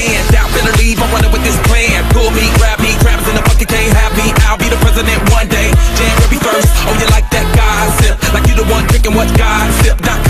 hand. Doubt better leave, I'm running with this plan. Pull me, grab me, crabs in the bucket can't have me. I'll be the president one day, January 1st. Oh, you like that gossip? Like you the one drinking what God sip, not